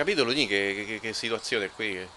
Capito Luni che, che, che situazione è qui?